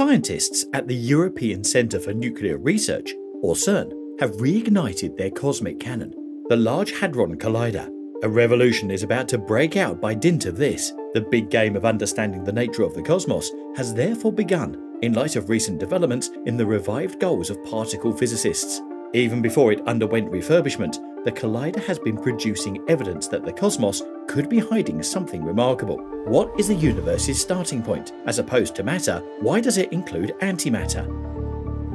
Scientists at the European Centre for Nuclear Research, or CERN, have reignited their cosmic cannon, the Large Hadron Collider. A revolution is about to break out by dint of this. The big game of understanding the nature of the cosmos has therefore begun in light of recent developments in the revived goals of particle physicists. Even before it underwent refurbishment, the collider has been producing evidence that the cosmos could be hiding something remarkable. What is the universe's starting point? As opposed to matter, why does it include antimatter?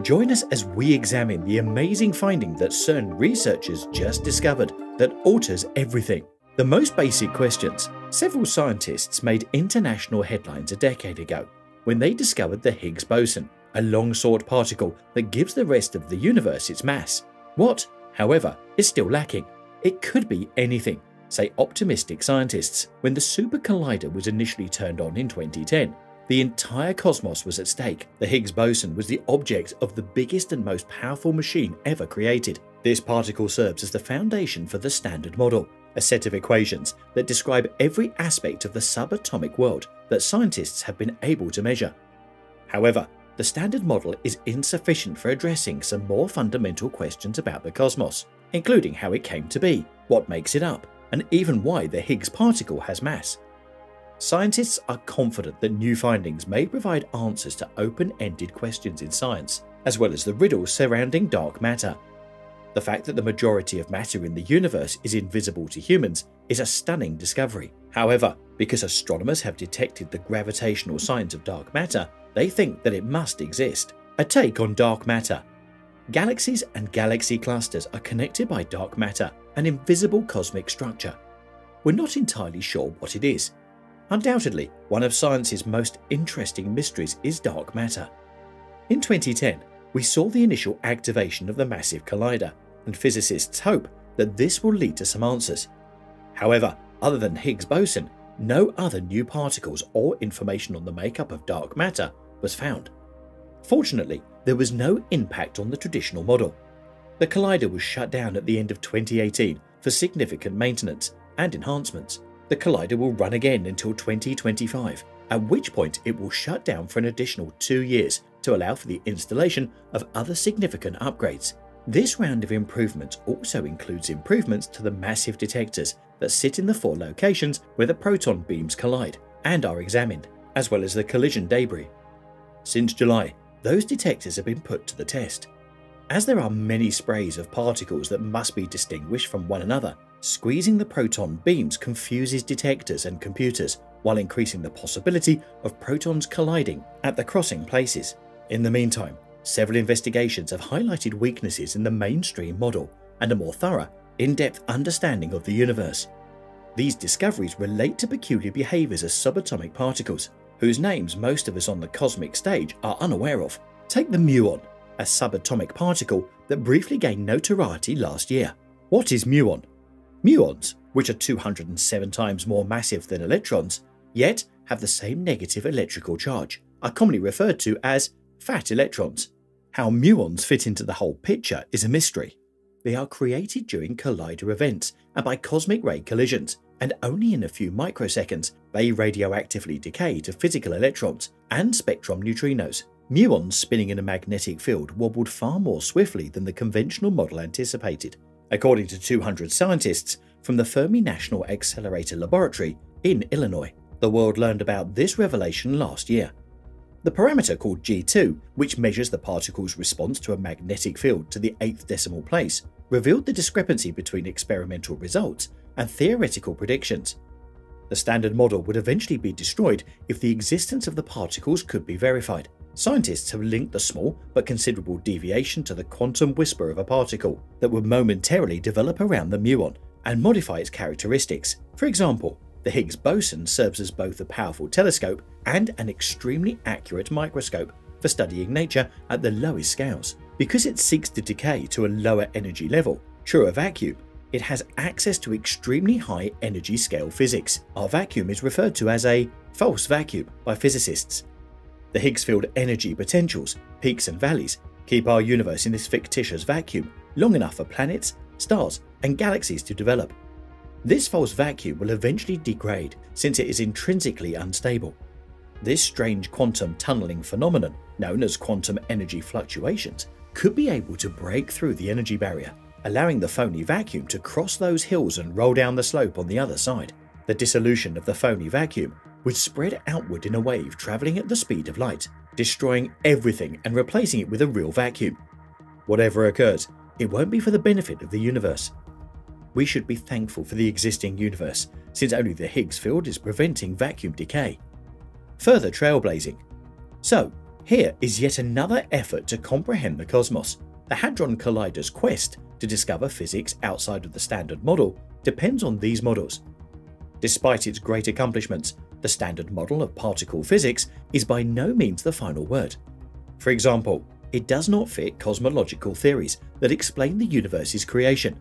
Join us as we examine the amazing finding that CERN researchers just discovered that alters everything. The most basic questions. Several scientists made international headlines a decade ago when they discovered the Higgs boson, a long sought particle that gives the rest of the universe its mass. What, however, is still lacking? It could be anything, say optimistic scientists. When the Super Collider was initially turned on in 2010, the entire cosmos was at stake. The Higgs boson was the object of the biggest and most powerful machine ever created. This particle serves as the foundation for the Standard Model, a set of equations that describe every aspect of the subatomic world that scientists have been able to measure. However, the Standard Model is insufficient for addressing some more fundamental questions about the cosmos, including how it came to be, what makes it up, and even why the Higgs particle has mass. Scientists are confident that new findings may provide answers to open ended questions in science, as well as the riddles surrounding dark matter. The fact that the majority of matter in the universe is invisible to humans is a stunning discovery. However, because astronomers have detected the gravitational signs of dark matter, they think that it must exist. A take on dark matter. Galaxies and galaxy clusters are connected by dark matter, an invisible cosmic structure. We're not entirely sure what it is. Undoubtedly, one of science's most interesting mysteries is dark matter. In 2010, we saw the initial activation of the Massive Collider, and physicists hope that this will lead to some answers. However, other than Higgs boson, no other new particles or information on the makeup of dark matter was found. Fortunately, there was no impact on the traditional model. The collider was shut down at the end of 2018 for significant maintenance and enhancements. The collider will run again until 2025, at which point it will shut down for an additional two years to allow for the installation of other significant upgrades. This round of improvements also includes improvements to the massive detectors that sit in the four locations where the proton beams collide and are examined, as well as the collision debris. Since July, those detectors have been put to the test. As there are many sprays of particles that must be distinguished from one another, squeezing the proton beams confuses detectors and computers while increasing the possibility of protons colliding at the crossing places. In the meantime, several investigations have highlighted weaknesses in the mainstream model and a more thorough, in-depth understanding of the universe. These discoveries relate to peculiar behaviours of subatomic particles, whose names most of us on the cosmic stage are unaware of. Take the muon, a subatomic particle that briefly gained notoriety last year. What is muon? Muons, which are 207 times more massive than electrons, yet have the same negative electrical charge, are commonly referred to as fat electrons. How muons fit into the whole picture is a mystery. They are created during collider events and by cosmic ray collisions, and only in a few microseconds they radioactively decay to physical electrons and spectrum neutrinos. Muons spinning in a magnetic field wobbled far more swiftly than the conventional model anticipated, according to 200 scientists from the Fermi National Accelerator Laboratory in Illinois. The world learned about this revelation last year. The parameter called G2, which measures the particle's response to a magnetic field to the eighth decimal place, revealed the discrepancy between experimental results and theoretical predictions. The standard model would eventually be destroyed if the existence of the particles could be verified. Scientists have linked the small but considerable deviation to the quantum whisper of a particle that would momentarily develop around the muon and modify its characteristics. For example, the Higgs boson serves as both a powerful telescope and an extremely accurate microscope for studying nature at the lowest scales. Because it seeks to decay to a lower energy level, through a vacuum, it has access to extremely high energy scale physics. Our vacuum is referred to as a false vacuum by physicists. The Higgs field energy potentials, peaks and valleys, keep our universe in this fictitious vacuum long enough for planets, stars, and galaxies to develop. This false vacuum will eventually degrade since it is intrinsically unstable. This strange quantum tunneling phenomenon, known as quantum energy fluctuations, could be able to break through the energy barrier, allowing the phony vacuum to cross those hills and roll down the slope on the other side. The dissolution of the phony vacuum would spread outward in a wave travelling at the speed of light, destroying everything and replacing it with a real vacuum. Whatever occurs, it won't be for the benefit of the universe. We should be thankful for the existing universe, since only the Higgs field is preventing vacuum decay. Further trailblazing. So, here is yet another effort to comprehend the cosmos. The Hadron Collider's quest to discover physics outside of the Standard Model depends on these models. Despite its great accomplishments, the Standard Model of particle physics is by no means the final word. For example, it does not fit cosmological theories that explain the universe's creation.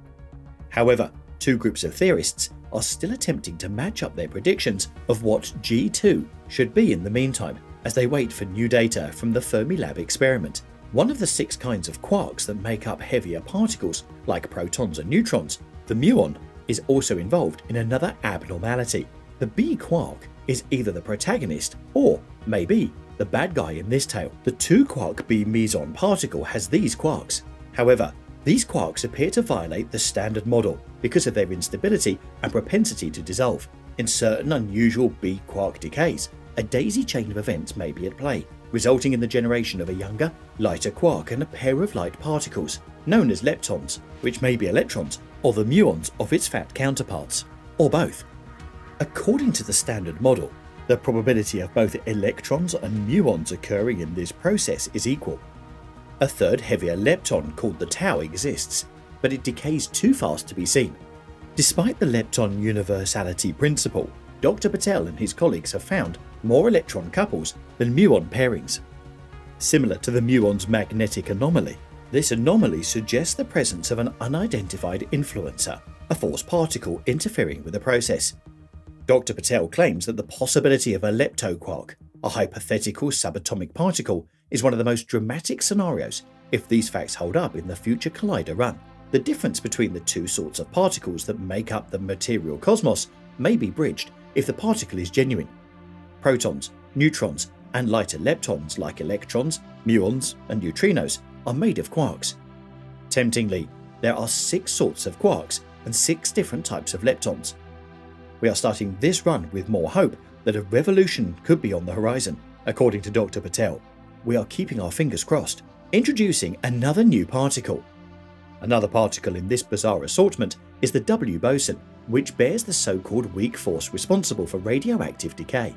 However, two groups of theorists are still attempting to match up their predictions of what G2 should be in the meantime as they wait for new data from the Fermilab experiment. One of the six kinds of quarks that make up heavier particles, like protons and neutrons, the muon, is also involved in another abnormality. The B quark is either the protagonist or, maybe, the bad guy in this tale. The 2 quark B meson particle has these quarks. However, these quarks appear to violate the standard model because of their instability and propensity to dissolve. In certain unusual B quark decays, a daisy chain of events may be at play, resulting in the generation of a younger, lighter quark and a pair of light particles, known as leptons, which may be electrons or the muons of its fat counterparts, or both. According to the standard model, the probability of both electrons and muons occurring in this process is equal. A third heavier lepton called the tau exists, but it decays too fast to be seen. Despite the lepton universality principle, Dr. Patel and his colleagues have found more electron couples than muon pairings. Similar to the muon's magnetic anomaly, this anomaly suggests the presence of an unidentified influencer, a force particle interfering with the process. Dr. Patel claims that the possibility of a leptoquark, a hypothetical subatomic particle, is one of the most dramatic scenarios if these facts hold up in the future collider run. The difference between the two sorts of particles that make up the material cosmos may be bridged if the particle is genuine. Protons, neutrons, and lighter leptons like electrons, muons, and neutrinos are made of quarks. Temptingly, there are six sorts of quarks and six different types of leptons, we are starting this run with more hope that a revolution could be on the horizon, according to Dr. Patel. We are keeping our fingers crossed. Introducing another new particle. Another particle in this bizarre assortment is the W boson, which bears the so-called weak force responsible for radioactive decay.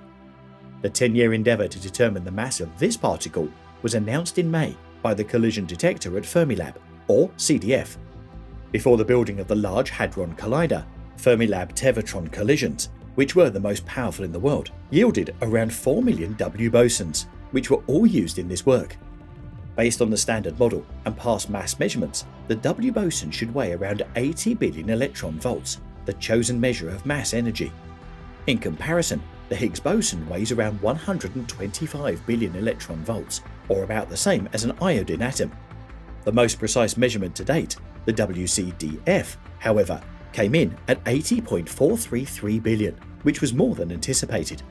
The 10-year endeavour to determine the mass of this particle was announced in May by the Collision Detector at Fermilab, or CDF. Before the building of the Large Hadron Collider, Fermilab Tevatron collisions, which were the most powerful in the world, yielded around 4 million W bosons, which were all used in this work. Based on the standard model and past mass measurements, the W boson should weigh around 80 billion electron volts, the chosen measure of mass energy. In comparison, the Higgs boson weighs around 125 billion electron volts, or about the same as an iodine atom. The most precise measurement to date, the WCDF, however, came in at 80.433 billion, which was more than anticipated.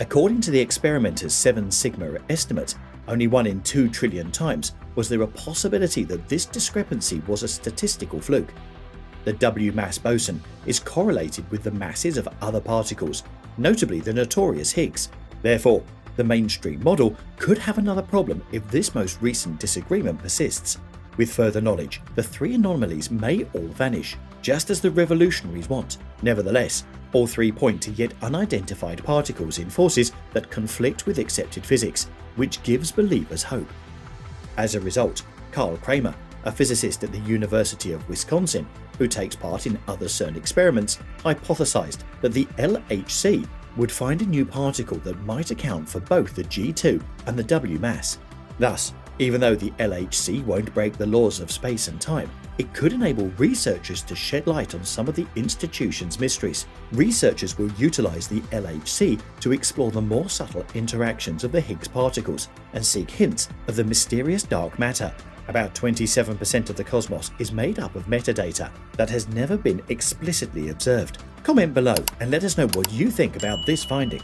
According to the experimenter's 7 sigma estimate, only 1 in 2 trillion times was there a possibility that this discrepancy was a statistical fluke. The W mass boson is correlated with the masses of other particles, notably the notorious Higgs. Therefore, the mainstream model could have another problem if this most recent disagreement persists. With further knowledge, the three anomalies may all vanish, just as the revolutionaries want. Nevertheless, all three point to yet unidentified particles in forces that conflict with accepted physics, which gives believers hope. As a result, Kyle Cranmer, a physicist at the University of Wisconsin who takes part in other CERN experiments, hypothesized that the LHC would find a new particle that might account for both the G2 and the W mass. Thus, even though the LHC won't break the laws of space and time, it could enable researchers to shed light on some of the institution's mysteries. Researchers will utilize the LHC to explore the more subtle interactions of the Higgs particles and seek hints of the mysterious dark matter. About 27% of the cosmos is made up of metadata that has never been explicitly observed. Comment below and let us know what you think about this finding.